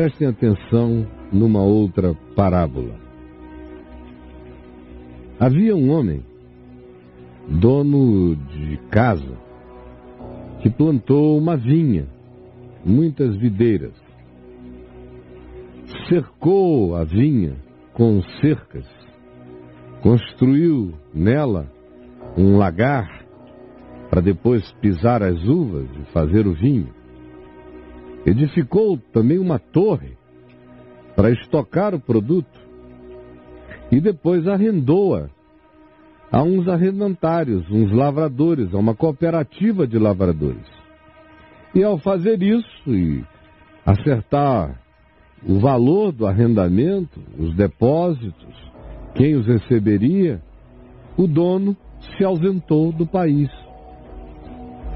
Prestem atenção numa outra parábola. Havia um homem, dono de casa, que plantou uma vinha, muitas videiras. Cercou a vinha com cercas, construiu nela um lagar para depois pisar as uvas e fazer o vinho. Edificou também uma torre para estocar o produto e depois arrendou-a a uns arrendatários, uns lavradores, a uma cooperativa de lavradores. E ao fazer isso e acertar o valor do arrendamento, os depósitos, quem os receberia, o dono se ausentou do país.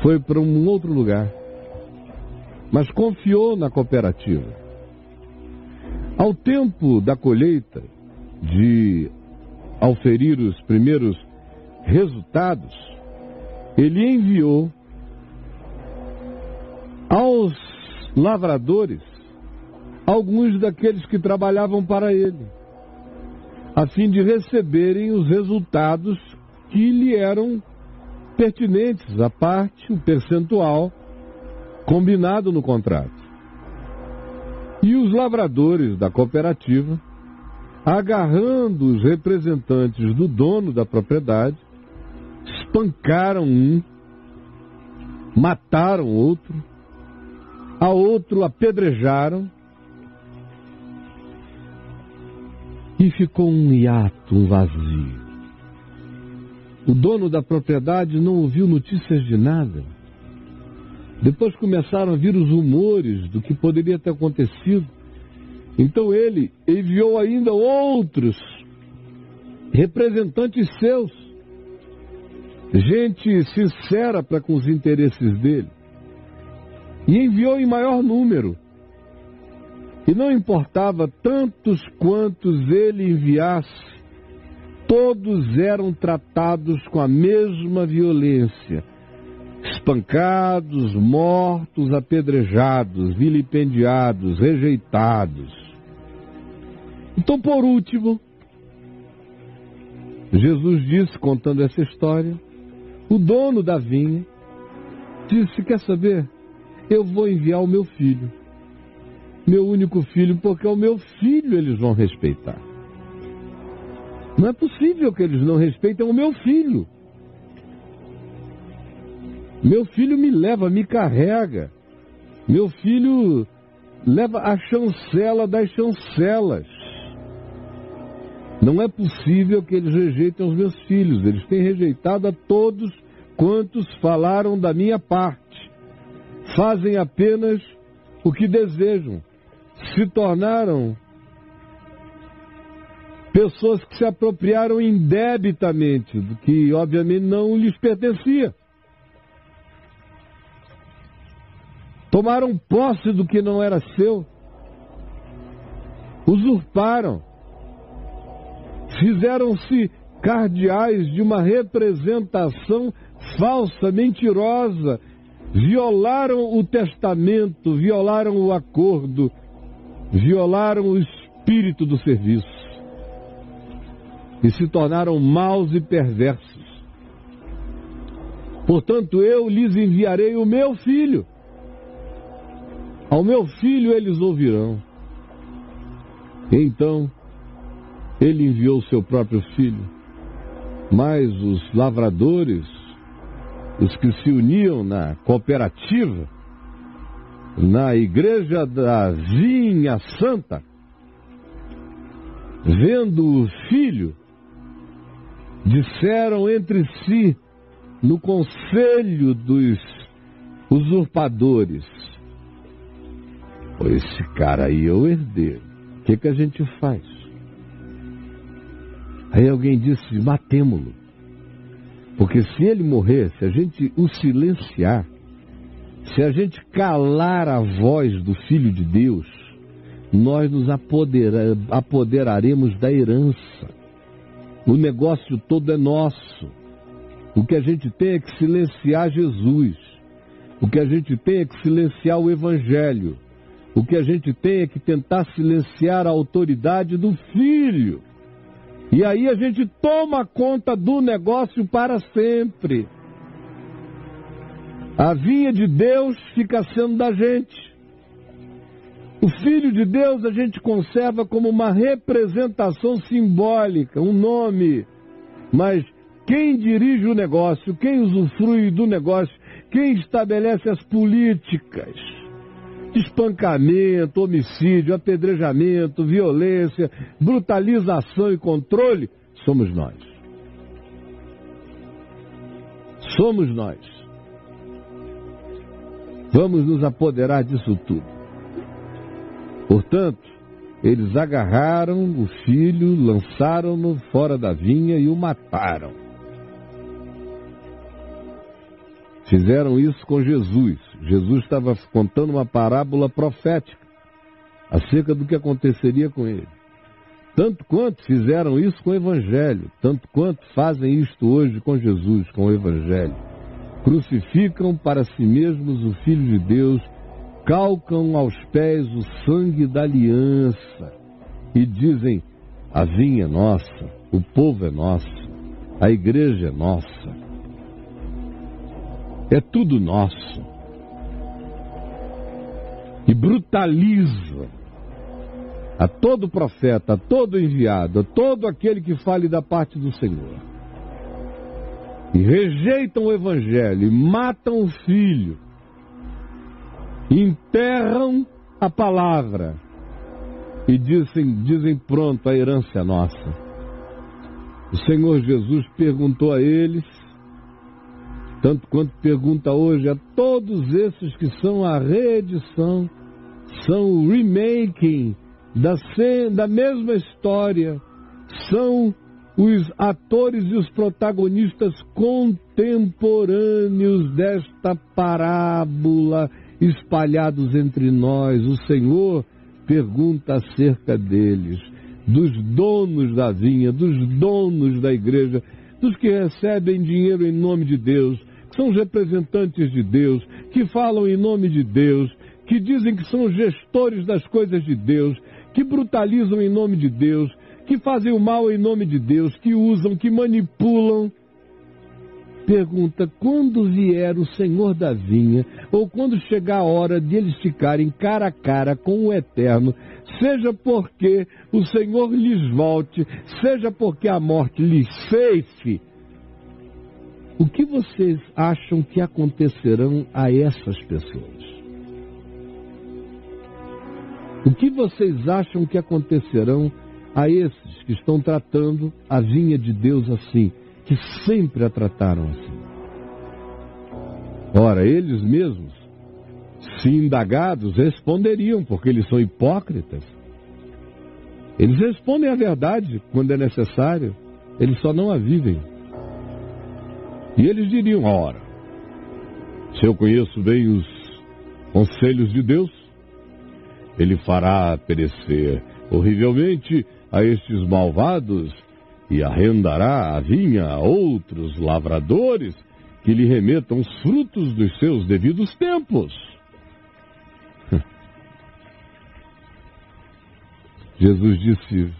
Foi para um outro lugar mas confiou na cooperativa. Ao tempo da colheita, de auferir os primeiros resultados, ele enviou aos lavradores alguns daqueles que trabalhavam para ele, a fim de receberem os resultados que lhe eram pertinentes, a parte, o percentual combinado no contrato. E os lavradores da cooperativa, agarrando os representantes do dono da propriedade, espancaram um, mataram outro, a outro apedrejaram e ficou um hiato, um vazio. O dono da propriedade não ouviu notícias de nada. Depois começaram a vir os rumores do que poderia ter acontecido. Então ele enviou ainda outros representantes seus, gente sincera para com os interesses dele, e enviou em maior número. E não importava tantos quantos ele enviasse, todos eram tratados com a mesma violência espancados, mortos, apedrejados, vilipendiados, rejeitados. Então, por último, Jesus disse, contando essa história, o dono da vinha disse: Quer saber? Eu vou enviar o meu filho, meu único filho, porque o meu filho eles vão respeitar. Não é possível que eles não respeitem o meu filho. Meu filho me leva, me carrega. Meu filho leva a chancela das chancelas. Não é possível que eles rejeitem os meus filhos. Eles têm rejeitado a todos quantos falaram da minha parte. Fazem apenas o que desejam. Se tornaram pessoas que se apropriaram indebitamente do que, obviamente, não lhes pertencia. Tomaram posse do que não era seu. Usurparam. Fizeram-se cardeais de uma representação falsa, mentirosa. Violaram o testamento, violaram o acordo, violaram o espírito do serviço. E se tornaram maus e perversos. Portanto, eu lhes enviarei o meu filho ao meu filho eles ouvirão. Então, ele enviou seu próprio filho. Mas os lavradores, os que se uniam na cooperativa, na igreja da Vinha Santa, vendo o filho, disseram entre si, no conselho dos usurpadores: esse cara aí é o herdeiro. O que, que a gente faz? Aí alguém disse: matemo-lo. Porque se ele morrer, se a gente o silenciar, se a gente calar a voz do Filho de Deus, nós nos apodera, apoderaremos da herança. O negócio todo é nosso. O que a gente tem é que silenciar Jesus. O que a gente tem é que silenciar o Evangelho. O que a gente tem é que tentar silenciar a autoridade do Filho. E aí a gente toma conta do negócio para sempre. A vinha de Deus fica sendo da gente. O Filho de Deus a gente conserva como uma representação simbólica, um nome. Mas quem dirige o negócio, quem usufrui do negócio, quem estabelece as políticas espancamento, homicídio, apedrejamento, violência, brutalização e controle, somos nós. Somos nós. Vamos nos apoderar disso tudo. Portanto, eles agarraram o filho, lançaram-no fora da vinha e o mataram. Fizeram isso com Jesus. Jesus estava contando uma parábola profética acerca do que aconteceria com ele. Tanto quanto fizeram isso com o Evangelho, tanto quanto fazem isto hoje com Jesus, com o Evangelho. Crucificam para si mesmos o Filho de Deus, calcam aos pés o sangue da aliança e dizem: a vinha é nossa, o povo é nosso, a igreja é nossa. É tudo nosso. E brutaliza a todo profeta, a todo enviado, a todo aquele que fale da parte do Senhor. E rejeitam o Evangelho, e matam o Filho, enterram a palavra e dizem, dizem pronto, a herança é nossa. O Senhor Jesus perguntou a eles tanto quanto pergunta hoje a todos esses que são a reedição, são o remaking da, da mesma história, são os atores e os protagonistas contemporâneos desta parábola espalhados entre nós. O Senhor pergunta acerca deles, dos donos da vinha, dos donos da igreja, dos que recebem dinheiro em nome de Deus, são os representantes de Deus, que falam em nome de Deus, que dizem que são gestores das coisas de Deus, que brutalizam em nome de Deus, que fazem o mal em nome de Deus, que usam, que manipulam. Pergunta: quando vier o Senhor da vinha, ou quando chegar a hora de eles ficarem cara a cara com o Eterno, seja porque o Senhor lhes volte, seja porque a morte lhes ceife, o que vocês acham que acontecerão a essas pessoas? O que vocês acham que acontecerão a esses que estão tratando a vinha de Deus assim, que sempre a trataram assim? Ora, eles mesmos, se indagados, responderiam, porque eles são hipócritas. Eles respondem a verdade quando é necessário, eles só não a vivem. E eles diriam: ora, se eu conheço bem os conselhos de Deus, ele fará perecer horrivelmente a estes malvados e arrendará a vinha a outros lavradores que lhe remetam os frutos dos seus devidos tempos. Jesus disse: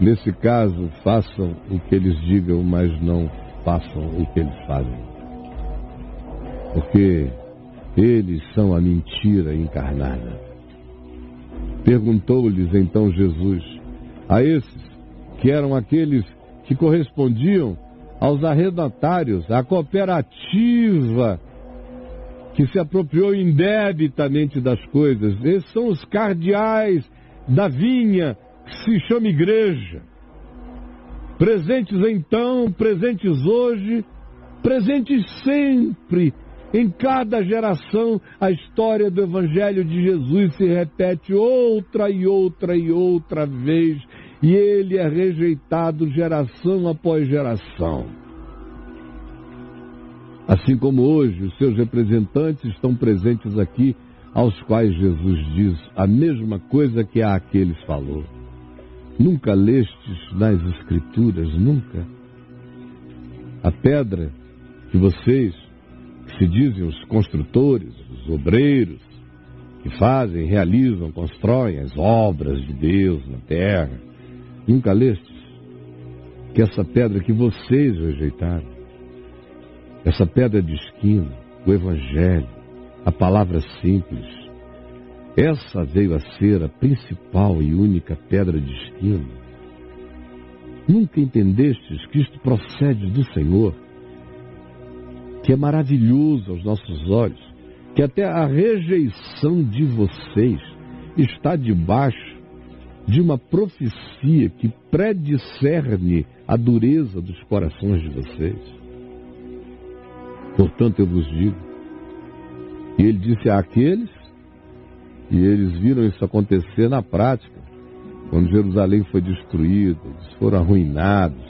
nesse caso, façam o que eles digam, mas não façam o que eles fazem. Porque eles são a mentira encarnada. Perguntou-lhes então Jesus a esses, que eram aqueles que correspondiam aos arrendatários, à cooperativa que se apropriou indebitamente das coisas. Esses são os cardeais da vinha que se chama igreja. Presentes então, presentes hoje, presentes sempre. Em cada geração, a história do Evangelho de Jesus se repete outra e outra e outra vez, e ele é rejeitado geração após geração. Assim como hoje, os seus representantes estão presentes aqui, aos quais Jesus diz a mesma coisa que a aqueles falou. Nunca lestes nas Escrituras, nunca. A pedra que vocês se dizem os construtores, os obreiros, que fazem, realizam, constroem as obras de Deus na terra. Nunca lestes que essa pedra que vocês rejeitaram, essa pedra de esquina, o Evangelho, a palavra simples, essa veio a ser a principal e única pedra de esquina. Nunca entendestes que isto procede do Senhor, que é maravilhoso aos nossos olhos, que até a rejeição de vocês está debaixo de uma profecia que prediscerne a dureza dos corações de vocês. Portanto, eu vos digo, e ele disse àqueles, e eles viram isso acontecer na prática, quando Jerusalém foi destruída, eles foram arruinados,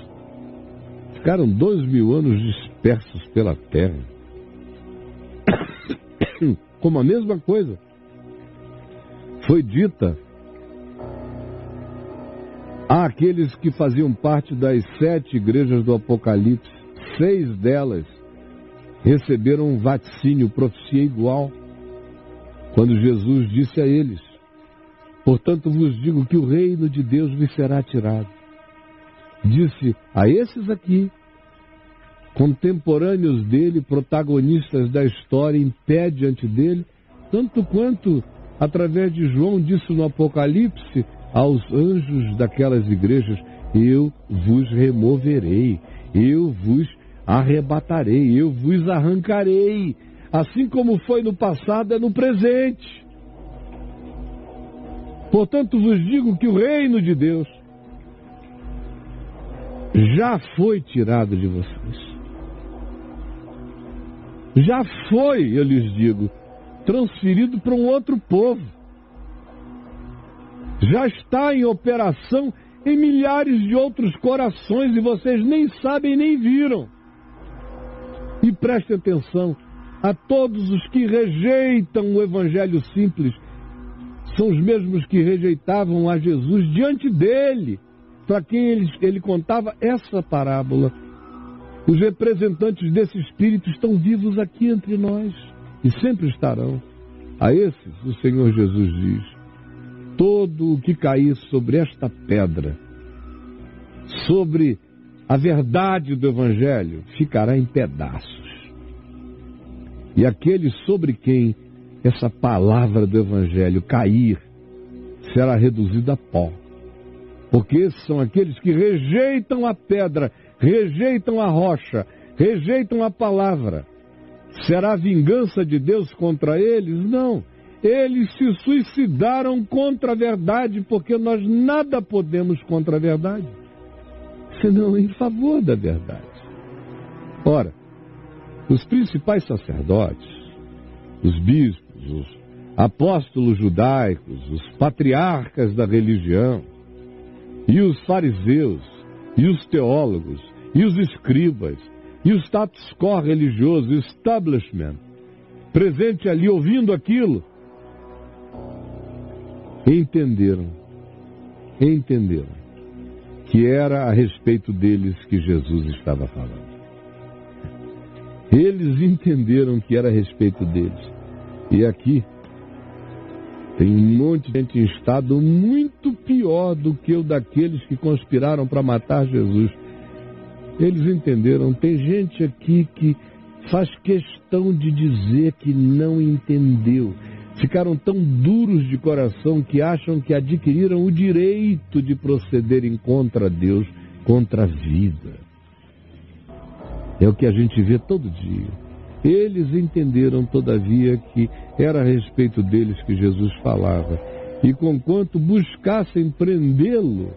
ficaram dois mil anos dispersos pela terra. Como a mesma coisa foi dita àqueles que faziam parte das sete igrejas do Apocalipse, seis delas receberam um vaticínio, profecia igual, quando Jesus disse a eles: Portanto vos digo que o reino de Deus lhe será tirado. Disse a esses aqui, contemporâneos dele, protagonistas da história, em pé diante dele, tanto quanto através de João disse no Apocalipse aos anjos daquelas igrejas: Eu vos removerei, eu vos arrebatarei, eu vos arrancarei. Assim como foi no passado, é no presente. Portanto, vos digo que o reino de Deus já foi tirado de vocês. Já foi, eu lhes digo, transferido para um outro povo. Já está em operação em milhares de outros corações e vocês nem sabem nem viram. E preste atenção, a todos os que rejeitam o evangelho simples, são os mesmos que rejeitavam a Jesus diante dele, para quem ele, ele contava essa parábola. Os representantes desse espírito estão vivos aqui entre nós e sempre estarão. A esses, o Senhor Jesus diz: todo o que cair sobre esta pedra, sobre a verdade do Evangelho ficará em pedaços. E aquele sobre quem essa palavra do Evangelho cair será reduzido a pó. Porque esses são aqueles que rejeitam a pedra, rejeitam a rocha, rejeitam a palavra. Será a vingança de Deus contra eles? Não. Eles se suicidaram contra a verdade, porque nós nada podemos contra a verdade senão em favor da verdade. Ora, os principais sacerdotes, os bispos, os apóstolos judaicos, os patriarcas da religião, e os fariseus, e os teólogos, e os escribas, e o status quo religioso, establishment, presente ali ouvindo aquilo, entenderam, entenderam que era a respeito deles que Jesus estava falando. Eles entenderam que era a respeito deles. E aqui tem um monte de gente em estado muito pior do que o daqueles que conspiraram para matar Jesus. Eles entenderam. Tem gente aqui que faz questão de dizer que não entendeu ficaram tão duros de coração que acham que adquiriram o direito de procederem contra Deus, contra a vida. É o que a gente vê todo dia. Eles entenderam, todavia, que era a respeito deles que Jesus falava. E conquanto buscassem prendê-lo,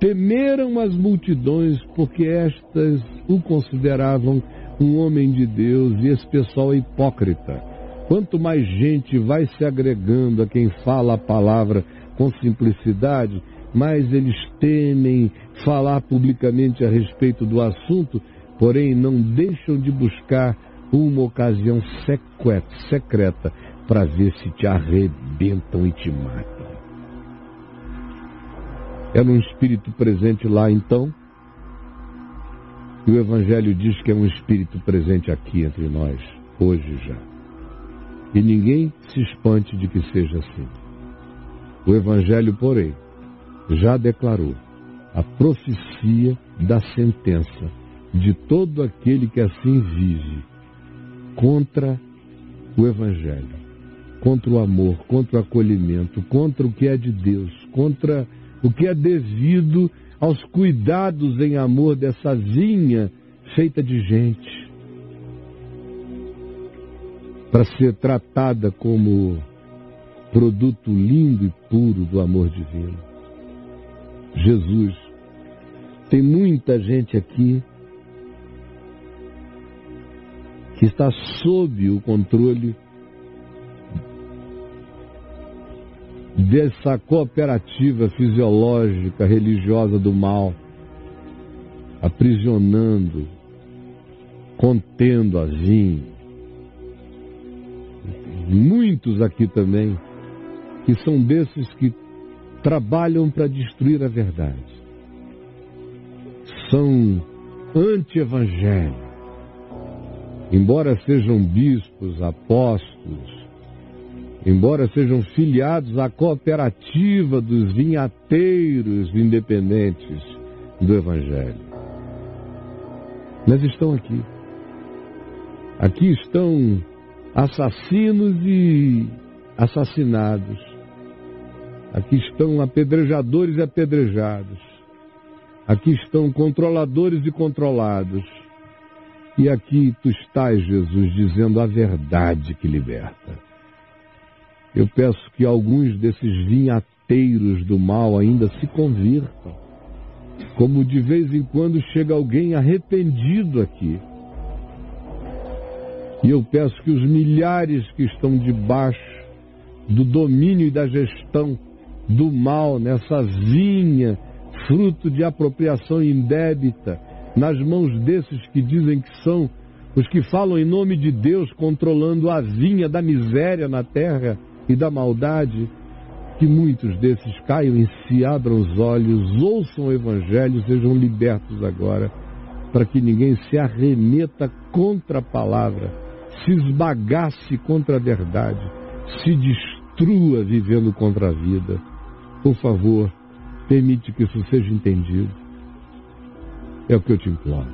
temeram as multidões, porque estas o consideravam um homem de Deus e esse pessoal é hipócrita Quanto mais gente vai se agregando a quem fala a palavra com simplicidade, mais eles temem falar publicamente a respeito do assunto, porém não deixam de buscar uma ocasião secreta para ver se te arrebentam e te matam. Era um espírito presente lá então, e o Evangelho diz que é um espírito presente aqui entre nós hoje já. E ninguém se espante de que seja assim. O Evangelho, porém, já declarou a profecia da sentença de todo aquele que assim vive contra o Evangelho, contra o amor, contra o acolhimento, contra o que é de Deus, contra o que é devido aos cuidados em amor dessa vinha feita de gente, para ser tratada como produto lindo e puro do amor divino. Jesus. Tem muita gente aqui está sob o controle dessa cooperativa fisiológica religiosa do mal, aprisionando, contendo a vinho. Muitos aqui também, que são desses que trabalham para destruir a verdade. São anti-evangélicos. Embora sejam bispos, apóstolos, embora sejam filiados à cooperativa dos vinhateiros independentes do Evangelho. Mas estão aqui. Aqui estão assassinos e assassinados. Aqui estão apedrejadores e apedrejados. Aqui estão controladores e controlados. E aqui tu estás, Jesus, dizendo a verdade que liberta. Eu peço que alguns desses vinhateiros do mal ainda se convirtam. Como de vez em quando chega alguém arrependido aqui. E eu peço que os milhares que estão debaixo do domínio e da gestão do mal nessa vinha, fruto de apropriação indébita, nas mãos desses que dizem que são os que falam em nome de Deus, controlando a vinha da miséria na terra e da maldade, que muitos desses caiam em si, abram os olhos, ouçam o Evangelho, sejam libertos agora, para que ninguém se arremeta contra a palavra, se esbagace contra a verdade, se destrua vivendo contra a vida. Por favor, permite que isso seja entendido. É o que eu te imploro.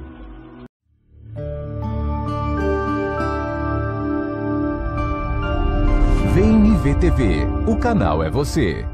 Vem TV. O canal é você.